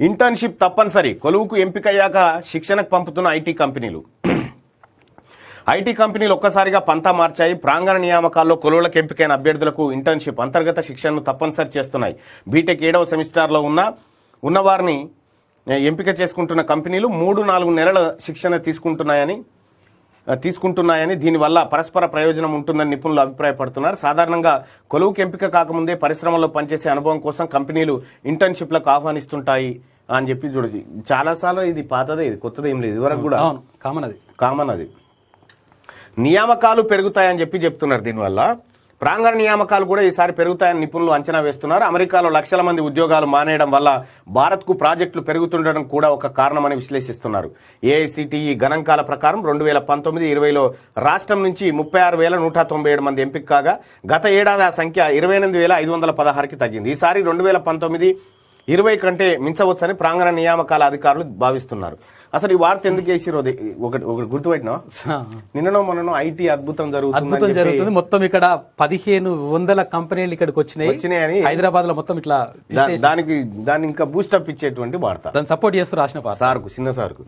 Internship తప్పనిసరి. కొలువుకు ఎంపికయ్యాక శిక్షణకు పంపుతున్న IT కంపెనీలు. ఐటీ కంపెనీలు ఒక్కసారిగా పంతా మార్చాయి. ప్రాంగణ నియామకాల్లో కొలువులకు ఎంపికైన అభ్యర్థులకు ఇంటర్న్షిప్ అంతర్గత శిక్షణను తప్పనిసరి చేస్తున్నాయి. బీటెక్ ఏడవ సెమిస్టర్లో ఉన్న ఉన్నవారిని ఎంపిక చేసుకుంటున్న కంపెనీలు మూడు నాలుగు నెలల శిక్షణ తీసుకుంటున్నాయని తీసుకుంటున్నాయని దీనివల్ల పరస్పర ప్రయోజనం ఉంటుందని నిపుణులు అభిప్రాయపడుతున్నారు. సాధారణంగా కొలువుకి ఎంపిక కాకముందే పరిశ్రమలో పనిచేసే అనుభవం కోసం కంపెనీలు ఇంటర్న్షిప్లకు ఆహ్వానిస్తుంటాయి అని చెప్పి చూడదు చాలాసార్లు ఇది పాతదే ఇది కొత్తది ఏం లేదు. ఇదివరకు కూడా కామన్ అది. కామన్ అది. నియామకాలు పెరుగుతాయని చెప్పి చెప్తున్నారు దీనివల్ల. ప్రాంగణ నియామకాలు కూడా ఈసారి పెరుగుతాయని నిపుణులు అంచనా వేస్తున్నారు. అమెరికాలో లక్షల మంది ఉద్యోగాలు మానేయడం వల్ల భారత్కు ప్రాజెక్టులు పెరుగుతుండడం కూడా ఒక కారణమని విశ్లేషిస్తున్నారు. ఏఐసిటిఈ గణాంకాల ప్రకారం రెండు వేల పంతొమ్మిది ఇరవైలో రాష్ట్రం నుంచి ముప్పై ఆరు వేల నూట తొంభై ఏడు మంది ఎంపిక కాగా గత ఏడాది ఆ సంఖ్య ఇరవై ఎనిమిది వేల ఐదు వందల పదహారుకి తగ్గింది. ఈసారి రెండు వేల పంతొమ్మిది ఇరవై కంటే మించవచ్చని ప్రాంగణ నియామకాల అధికారులు భావిస్తున్నారు. అసలు ఈ వార్త ఎందుకు అది ఒకటి ఒకటి గుర్తుపెట్టినా నిన్ననో మొన్ననో ఐటీ అద్భుతం జరుగుతుందని అద్భుతం జరుగుతుంది. మొత్తం ఇక్కడ పదిహేను వందల కంపెనీలు ఇక్కడికి వచ్చినాయి. వచ్చినాయని హైదరాబాద్లో మొత్తం ఇట్లా దానికి దాన్ని ఇంకా బూస్టప్ ఇచ్చేటువంటి వార్త. దాన్ని సపోర్ట్ చేస్తూ రాసిన సార్కు చిన్న సార్కు.